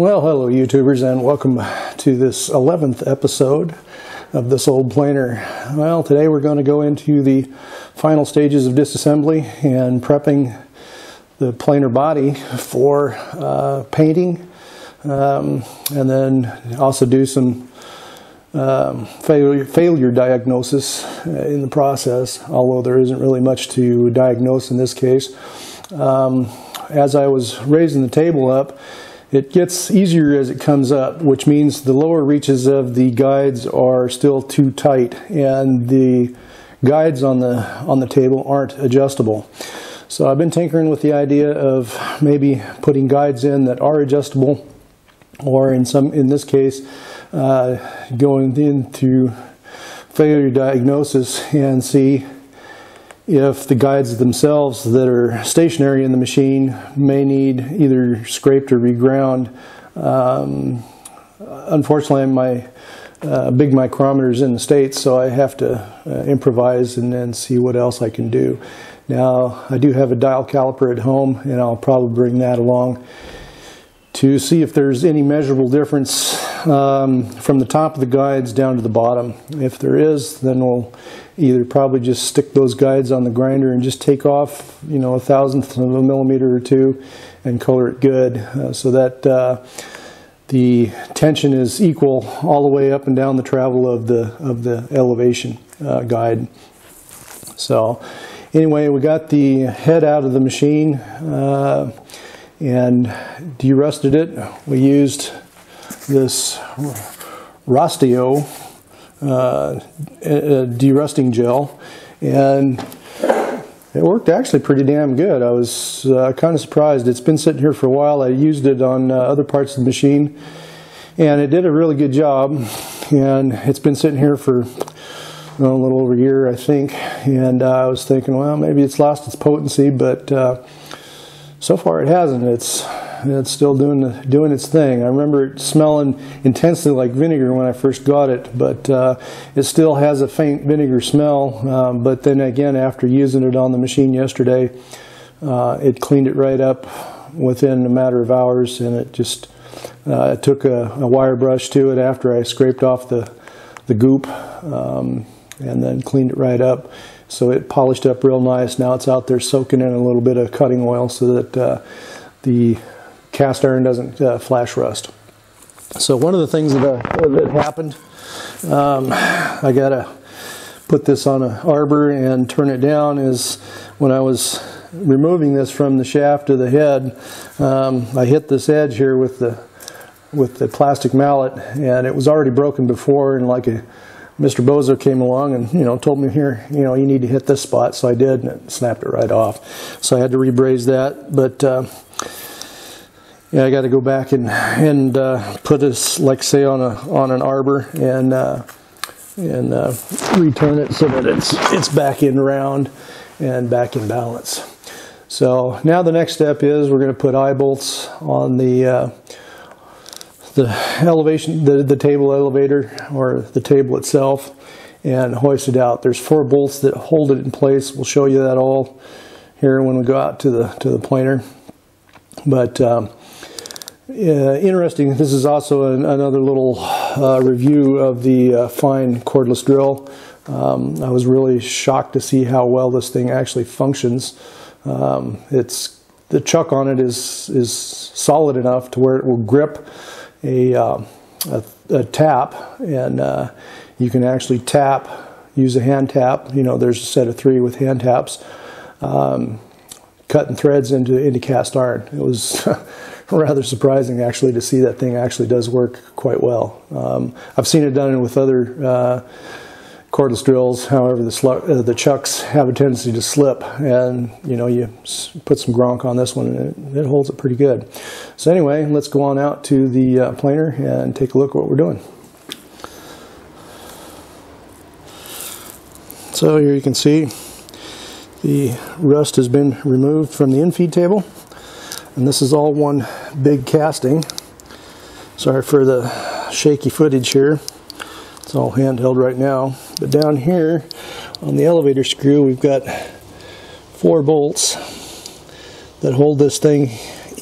Well, hello YouTubers and welcome to this 11th episode of this old planer. Well, today we're going to go into the final stages of disassembly and prepping the planer body for uh, painting um, and then also do some um, failure, failure diagnosis uh, in the process, although there isn't really much to diagnose in this case. Um, as I was raising the table up, it gets easier as it comes up, which means the lower reaches of the guides are still too tight and the guides on the on the table aren't adjustable. So I've been tinkering with the idea of maybe putting guides in that are adjustable or in some in this case uh, going into failure diagnosis and see if the guides themselves that are stationary in the machine may need either scraped or reground. Um, unfortunately, my uh, big micrometers in the States, so I have to uh, improvise and then see what else I can do. Now, I do have a dial caliper at home, and I'll probably bring that along to see if there's any measurable difference um, from the top of the guides down to the bottom. If there is, then we'll either probably just stick those guides on the grinder and just take off, you know, a thousandth of a millimeter or two and color it good uh, so that uh, the tension is equal all the way up and down the travel of the of the elevation uh, guide. So anyway, we got the head out of the machine uh, and derusted it. We used this Rosteo uh, derusting gel, and it worked actually pretty damn good. I was uh, kind of surprised. It's been sitting here for a while. I used it on uh, other parts of the machine, and it did a really good job. And it's been sitting here for a little over a year, I think. And uh, I was thinking, well, maybe it's lost its potency, but uh, so far it hasn't. It's it's still doing doing its thing. I remember it smelling intensely like vinegar when I first got it, but uh, it still has a faint vinegar smell. Um, but then again, after using it on the machine yesterday, uh, it cleaned it right up within a matter of hours, and it just uh, it took a, a, wire brush to it after I scraped off the the goop, um, and then cleaned it right up. So it polished up real nice. Now it's out there soaking in a little bit of cutting oil so that uh, the cast iron doesn't uh, flash rust. So one of the things that, uh, that happened, um, I got to put this on an arbor and turn it down, is when I was removing this from the shaft of the head, um, I hit this edge here with the with the plastic mallet, and it was already broken before, and like a Mr. Bozo came along and you know told me here you know you need to hit this spot so I did and it snapped it right off so I had to rebraze that but uh, yeah, I got to go back and and uh, put this, like say, on a on an arbor and uh, and uh, return it so that it's it's back in round and back in balance. So now the next step is we're going to put eye bolts on the uh, the elevation, the the table elevator or the table itself, and hoist it out. There's four bolts that hold it in place. We'll show you that all here when we go out to the to the planer, but. Um, interesting. This is also an, another little uh, review of the uh, Fein cordless drill. Um, I was really shocked to see how well this thing actually functions. Um, it's the chuck on it is is solid enough to where it will grip a uh, a, a, tap, and uh, you can actually tap. Use a hand tap. You know, there's a set of three with hand taps. Um, cutting threads into into cast iron. It was rather surprising actually to see that thing actually does work quite well. Um, I've seen it done with other uh, cordless drills. However, the, uh, the chucks have a tendency to slip, and you know you put some Gronk on this one, and it, it, holds it pretty good. So anyway, let's go on out to the uh, planer and take a look at what we're doing. So here you can see the rust has been removed from the infeed table. And this is all one big casting. Sorry for the shaky footage here. It's all handheld right now. But down here on the elevator screw, we've got four bolts that hold this thing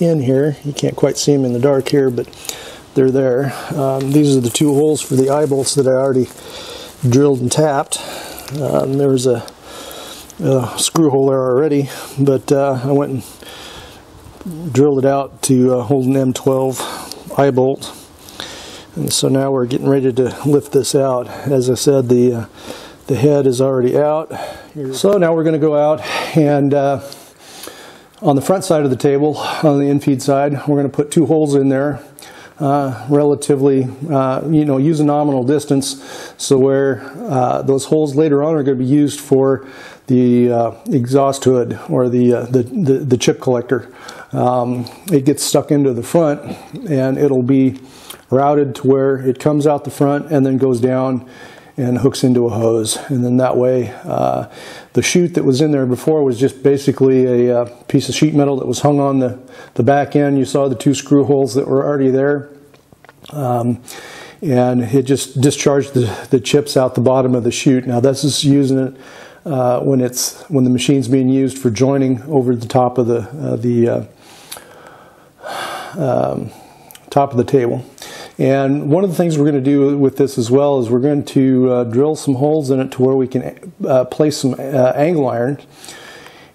in here. You can't quite see them in the dark here, but they're there. Um, these are the two holes for the eye bolts that I already drilled and tapped. Um, there was a, a, screw hole there already, but uh, I went and drilled it out to uh, hold an M12 eye bolt. And so now we're getting ready to lift this out. As I said, the uh, the head is already out. So now we're going to go out and uh, on the front side of the table, on the infeed side, we're going to put two holes in there uh, relatively, uh, you know, use a nominal distance so where uh, those holes later on are going to be used for the uh, exhaust hood or the, uh, the, the, the, chip collector. Um, it gets stuck into the front and it'll be routed to where it comes out the front and then goes down and hooks into a hose. And then that way, uh, the chute that was in there before was just basically a uh, piece of sheet metal that was hung on the, the back end. You saw the two screw holes that were already there. Um, and it just discharged the, the chips out the bottom of the chute. Now this is using it uh, when it's when the machine's being used for joining over the top of the uh, the uh, um, top of the table. And one of the things we're going to do with this as well is we're going to uh, drill some holes in it to where we can uh, place some angle iron.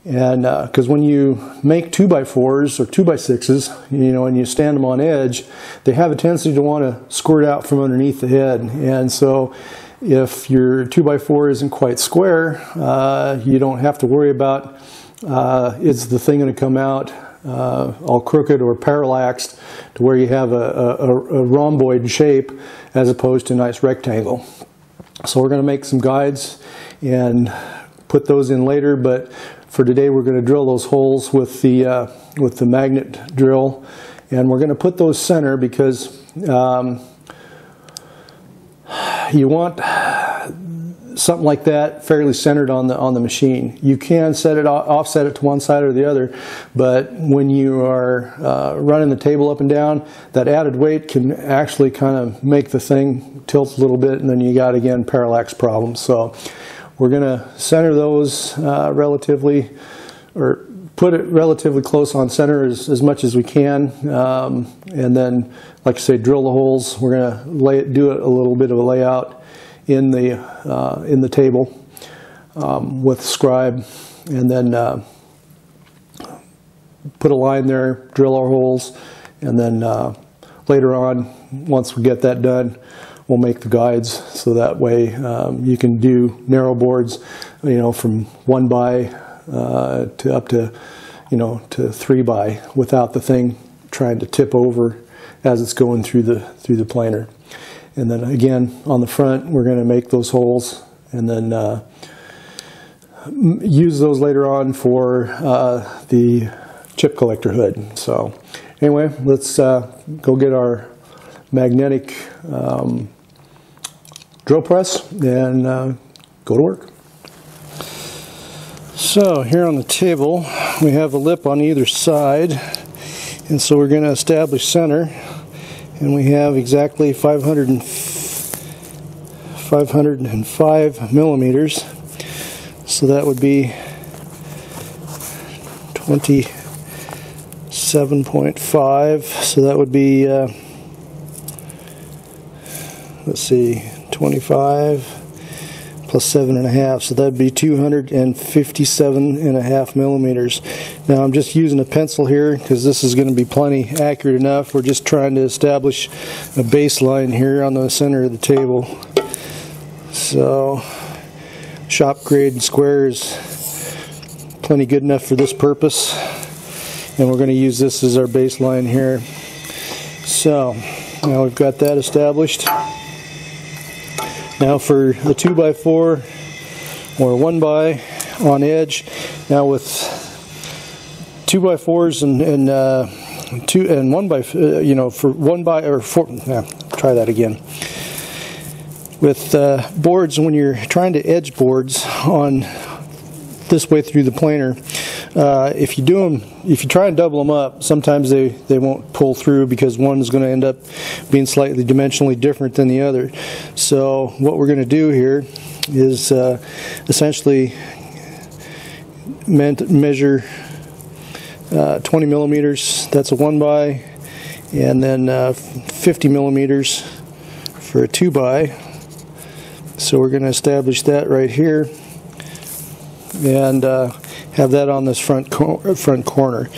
And because when you make 2 by 4s or 2 by 6s you know, and you stand them on edge, they have a tendency to want to squirt out from underneath the head. And so if your 2 by 4 isn't quite square, uh, you don't have to worry about uh, is the thing going to come out uh, all crooked or parallaxed to where you have a, a, a, rhomboid shape as opposed to a nice rectangle. So we're going to make some guides and put those in later, but for today we're going to drill those holes with the, uh, with the magnet drill and we're going to put those center because um, you want something like that fairly centered on the on the machine. You can set it offset it to one side or the other, but when you are uh, running the table up and down, that added weight can actually kind of make the thing tilt a little bit, and then you got again parallax problems. So we're going to center those uh, relatively, or put it relatively close on center as, as much as we can, um, and then, like I say, drill the holes. We're going to lay it, do a little bit of a layout in the uh, in the table um, with scribe, and then uh, put a line there, drill our holes, and then uh, later on, once we get that done, we'll make the guides. So that way um, you can do narrow boards, you know, from one by uh, to up to you know to three by without the thing trying to tip over as it's going through the through the planer. And then again, on the front, we're going to make those holes and then uh, use those later on for uh, the chip collector hood. So anyway, let's uh, go get our magnetic um, drill press and uh, go to work. So here on the table, we have a lip on either side. And so we're going to establish center and we have exactly 500 and 505 millimeters so that would be 27.5 so that would be uh, let's see 25 plus seven and a half so that'd be 257 and a half millimeters. Now I'm just using a pencil here because this is going to be plenty accurate enough. We're just trying to establish a baseline here on the center of the table. So shop grade square is plenty good enough for this purpose. And we're going to use this as our baseline here. So now we've got that established now for the 2x4 or 1x on edge, now with 2x4s and, and uh, two and 1 by uh, you know for 1 by or 4 yeah, try that again. With uh, boards when you're trying to edge boards on this way through the planer, uh, if you do them, if you try and double them up, sometimes they, they won't pull through because one is going to end up being slightly dimensionally different than the other. So what we're going to do here is uh, essentially measure uh, 20 millimeters, that's a 1 by, and then uh, 50 millimeters for a 2 by. So we're going to establish that right here and uh, have that on this front, cor front corner.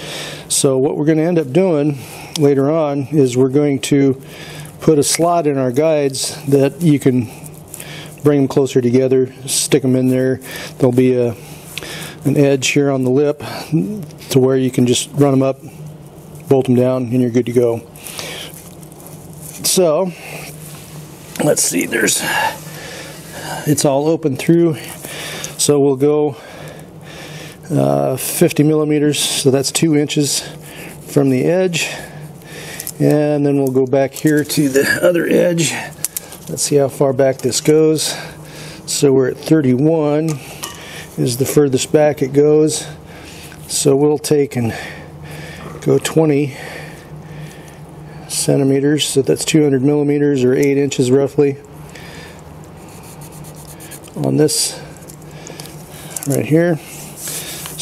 So what we're going to end up doing later on is we're going to put a slot in our guides that you can bring them closer together, stick them in there. There'll be a an edge here on the lip to where you can just run them up, bolt them down, and you're good to go. So, let's see, there's, it's all open through, so we'll go uh, 50 millimeters, so that's two inches from the edge, and then we'll go back here to the other edge. Let's see how far back this goes. So we're at 31 is the furthest back it goes. So we'll take and go 20 centimeters, so that's 200 millimeters or 8 inches roughly on this right here.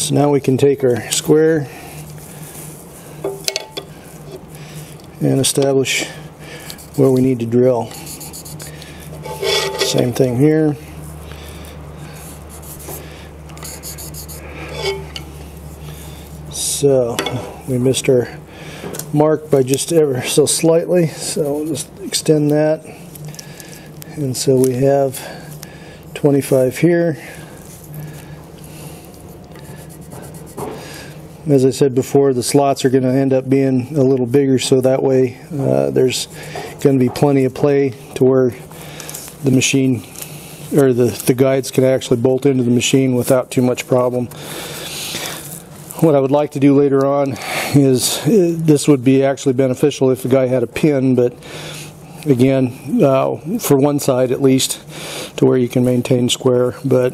So now we can take our square and establish where we need to drill. Same thing here. So we missed our mark by just ever so slightly, so we'll just extend that. And so we have 25 here. As I said before, the slots are going to end up being a little bigger, so that way uh, there's going to be plenty of play to where the machine or the, the guides can actually bolt into the machine without too much problem what I would like to do later on is uh, this would be actually beneficial if the guy had a pin, but again, uh, for one side at least, to where you can maintain square. But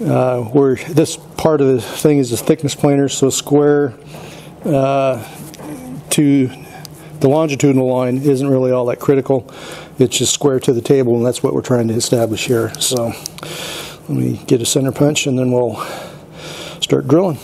uh, where this part of the thing is a thickness planer, so square uh, to the longitudinal line isn't really all that critical. It's just square to the table, and that's what we're trying to establish here. So let me get a center punch, and then we'll start drilling.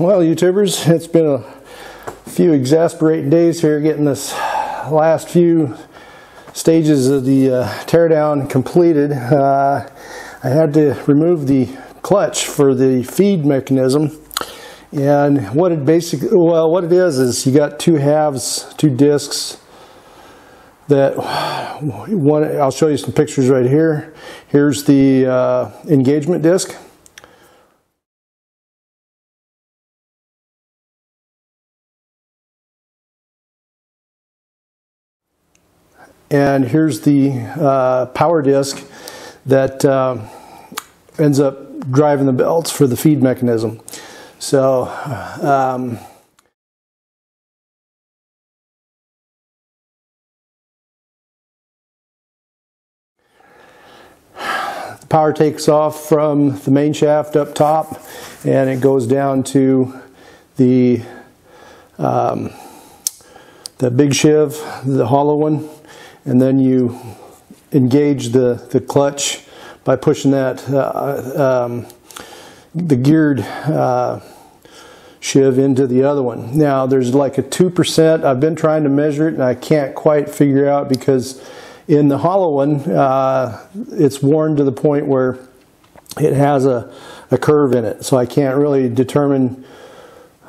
Well, YouTubers, it's been a few exasperating days here getting this last few stages of the uh, teardown completed. Uh, I had to remove the clutch for the feed mechanism. And what it basically, well, what it is, is you got two halves, two discs that one, I'll show you some pictures right here. Here's the uh, engagement disc. And here's the uh, power disc that uh, ends up driving the belts for the feed mechanism. So, um, the power takes off from the main shaft up top and it goes down to the um, the big sheave, the hollow one, and then you engage the, the clutch by pushing that uh, um, the geared uh, sheave into the other one. Now there's like a 2%. I've been trying to measure it and I can't quite figure out because in the hollow one uh, it's worn to the point where it has a, a curve in it. So I can't really determine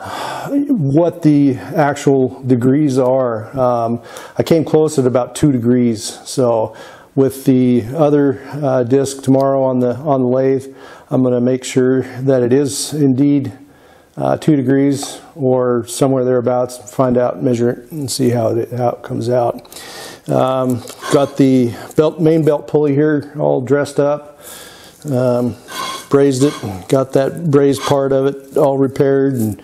what the actual degrees are. Um, I came close at about two degrees. So with the other uh, disc tomorrow on the on the lathe, I'm going to make sure that it is indeed uh, two degrees or somewhere thereabouts. Find out, measure it, and see how it, how it comes out. Um, got the belt main belt pulley here all dressed up. Um, brazed it, got that brazed part of it all repaired and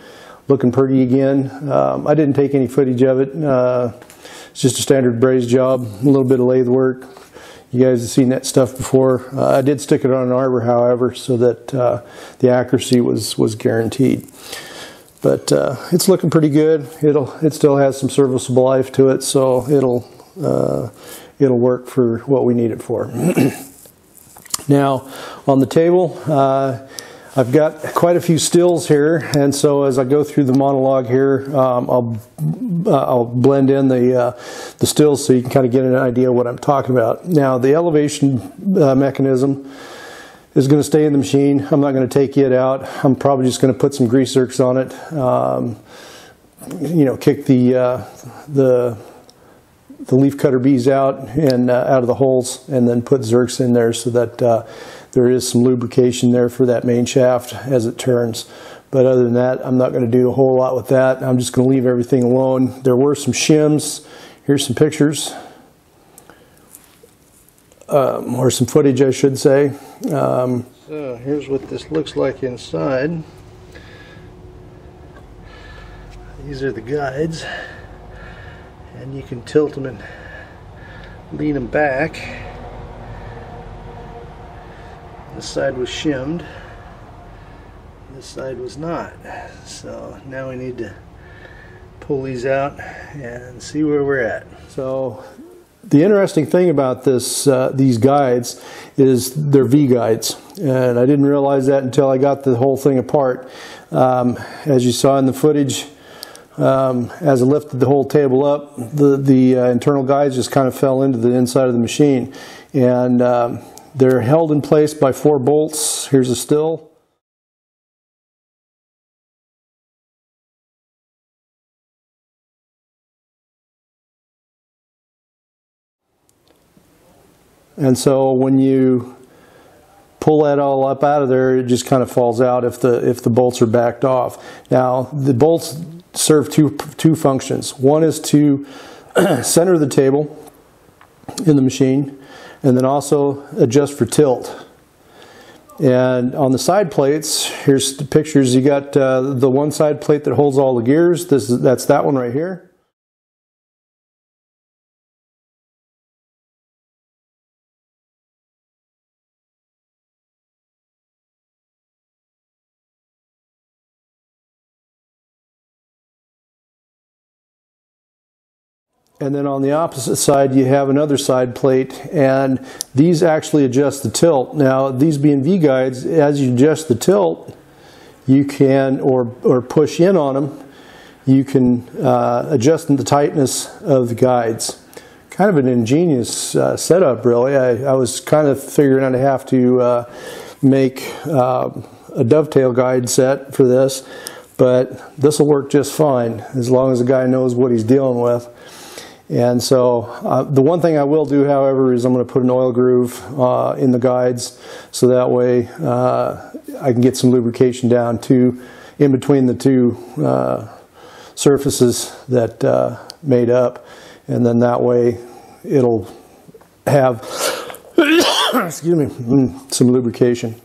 looking pretty again. Um, I didn't take any footage of it. Uh, it's just a standard braze job, a little bit of lathe work. You guys have seen that stuff before. Uh, I did stick it on an arbor, however, so that uh, the accuracy was was guaranteed. But uh, it's looking pretty good. It'll it still has some serviceable life to it, so it'll uh, it'll work for what we need it for. now, on the table uh, I've got quite a few stills here, and so as I go through the monologue here, um, I'll uh, I'll blend in the uh, the stills so you can kind of get an idea of what I'm talking about. Now, the elevation uh, mechanism is going to stay in the machine. I'm not going to take it out. I'm probably just going to put some grease zerks on it. Um, you know, kick the uh, the the leaf cutter bees out and uh, out of the holes, and then put zerks in there so that uh, there is some lubrication there for that main shaft as it turns. But other than that, I'm not going to do a whole lot with that. I'm just going to leave everything alone. There were some shims. Here's some pictures. Um, or some footage, I should say. Um, so here's what this looks like inside. These are the guides. And you can tilt them and lean them back. This side was shimmed. This side was not. So now we need to pull these out and see where we're at. So the interesting thing about this, uh, these guides is they're V guides, and I didn't realize that until I got the whole thing apart. Um, as you saw in the footage, um, as I lifted the whole table up, the the uh, internal guides just kind of fell into the inside of the machine, and um, they're held in place by four bolts. Here's a still. And so when you pull that all up out of there, it just kind of falls out if the if the bolts are backed off. Now the bolts serve two two functions. One is to center the table in the machine, and then also adjust for tilt. And on the side plates, here's the pictures. You got uh, the one side plate that holds all the gears. This is, that's that one right here. And then on the opposite side, you have another side plate, and these actually adjust the tilt. Now, these being V guides, as you adjust the tilt, you can, or, or push in on them, you can uh, adjust the tightness of the guides. Kind of an ingenious uh, setup, really. I, I, was kind of figuring out how to uh, make uh, a dovetail guide set for this, but this will work just fine as long as the guy knows what he's dealing with. And so uh, the one thing I will do, however, is I'm going to put an oil groove uh, in the guides so that way uh, I can get some lubrication down to in between the two uh, surfaces that uh, made up. And then that way it'll have, excuse me, mm, some lubrication.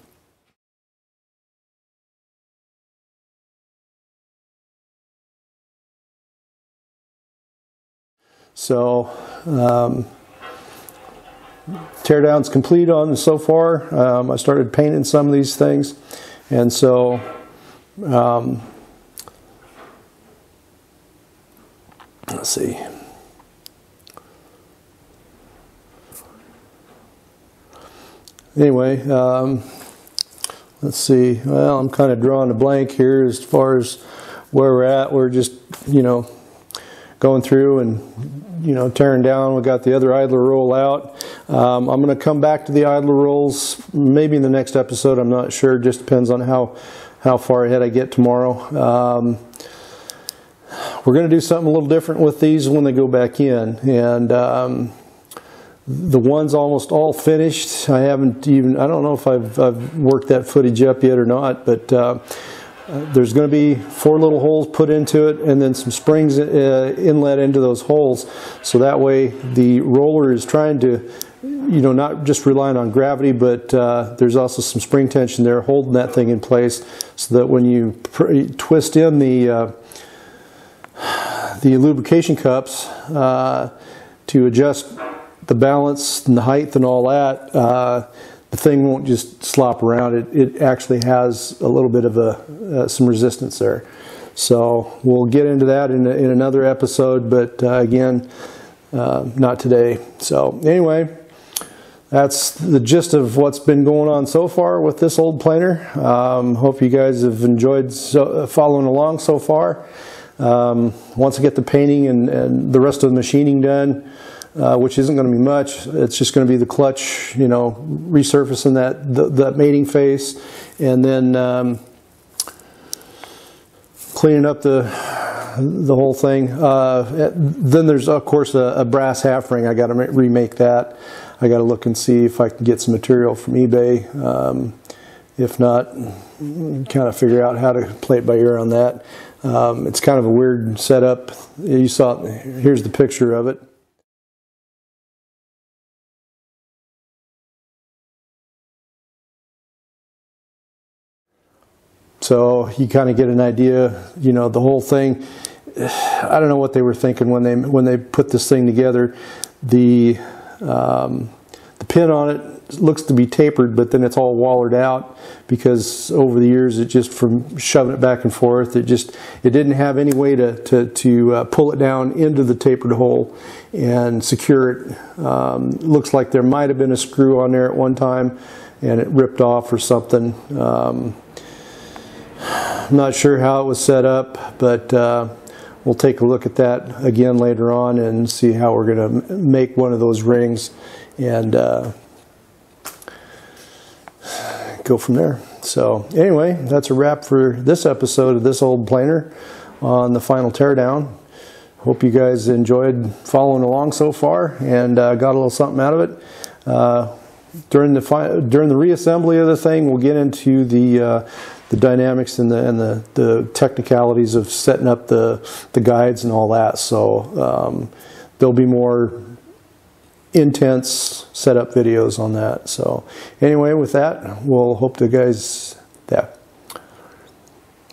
So um, teardown's complete on so far. Um, I started painting some of these things, and so um, let's see. Anyway, um, let's see. Well, I'm kind of drawing a blank here as far as where we're at. We're just, you know, going through and you know tearing down. We got the other idler roll out. Um, I'm going to come back to the idler rolls maybe in the next episode. I'm not sure. Just depends on how how far ahead I get tomorrow. Um, we're going to do something a little different with these when they go back in, and um, the one's almost all finished. I haven't even I don't know if I've, I've worked that footage up yet or not, but. Uh, uh, there's going to be four little holes put into it and then some springs uh, inlet into those holes. So that way the roller is trying to you know not just relying on gravity but uh, there's also some spring tension there holding that thing in place so that when you twist in the uh, the lubrication cups uh, to adjust the balance and the height and all that the thing won't just slop around. It, it actually has a little bit of a, uh, some resistance there. So we'll get into that in, in another episode, but uh, again, uh, not today. So anyway, that's the gist of what's been going on so far with this old planer. Um, hope you guys have enjoyed so, following along so far. Um, once I get the painting and, and the rest of the machining done, uh, which isn't going to be much. It's just going to be the clutch, you know, resurfacing that the, that mating face, and then um, cleaning up the the whole thing. Uh, then there's of course a, a brass half ring. I got to remake that. I got to look and see if I can get some material from eBay. Um, if not, kind of figure out how to play it by ear on that. Um, it's kind of a weird setup. You saw, here's the picture of it. So you kind of get an idea, you know, the whole thing. I don't know what they were thinking when they when they put this thing together. The um, the pin on it looks to be tapered, but then it's all wallered out because over the years it just from shoving it back and forth, it just it didn't have any way to to, to uh, pull it down into the tapered hole and secure it. Um, looks like there might have been a screw on there at one time and it ripped off or something. Um, I'm not sure how it was set up, but uh, we'll take a look at that again later on and see how we're going to make one of those rings and uh, go from there. So anyway, that's a wrap for this episode of this old planer on the final teardown. Hope you guys enjoyed following along so far and uh, got a little something out of it. Uh, during the during the reassembly of the thing, we'll get into the uh, the dynamics and the and the, the technicalities of setting up the the guides and all that. So um, there'll be more intense setup videos on that. So anyway, with that, we'll hope the guys that.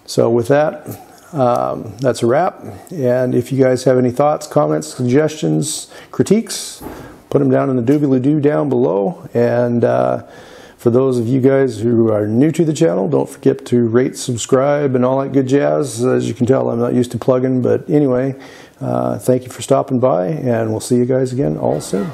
So with that, um, that's a wrap. And if you guys have any thoughts, comments, suggestions, critiques, put them down in the doobly-doo down below. And uh, for those of you guys who are new to the channel, don't forget to rate, subscribe, and all that good jazz. As you can tell, I'm not used to plugging, but anyway, uh, thank you for stopping by, and we'll see you guys again all soon.